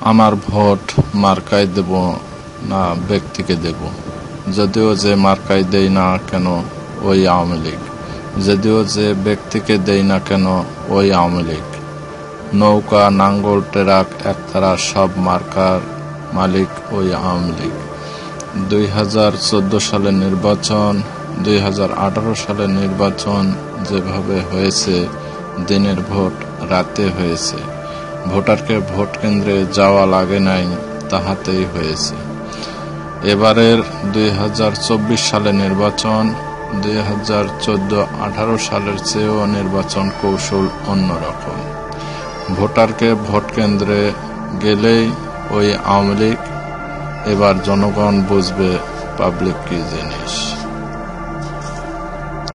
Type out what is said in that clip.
আমার ভোট মার্কায় দেব না ব্যক্তিকে দেব। যদিও যে মার্কায় দেই না কেন ওই আওয়ামী লীগ। যদিও যে ব্যক্তিকে দেই না কেন ওই আওয়ামী লীগ। নৌকা, নাঙ্গল, টেরাক, একতারা সব মার্কার মালিক ওই আওয়ামী লীগ। দুই হাজার চোদ্দ সালের নির্বাচন, দুই হাজার আঠারো সালের নির্বাচন যেভাবে হয়েছে, দিনের ভোট রাতে হয়েছে। ভোটারকে ভোট কেন্দ্রে যাওয়া লাগে নাই, তাহাতেই হয়েছে। এবারের দুই সালের নির্বাচন, দুই হাজার চোদ্দ আঠারো সালের চেয়েও নির্বাচন কৌশল অন্যরকম। ভোটারকে ভোট কেন্দ্রে গেলেই ওই আওয়ামী লীগ, এবার জনগণ বুঝবে পাবলিক কি জিনিস।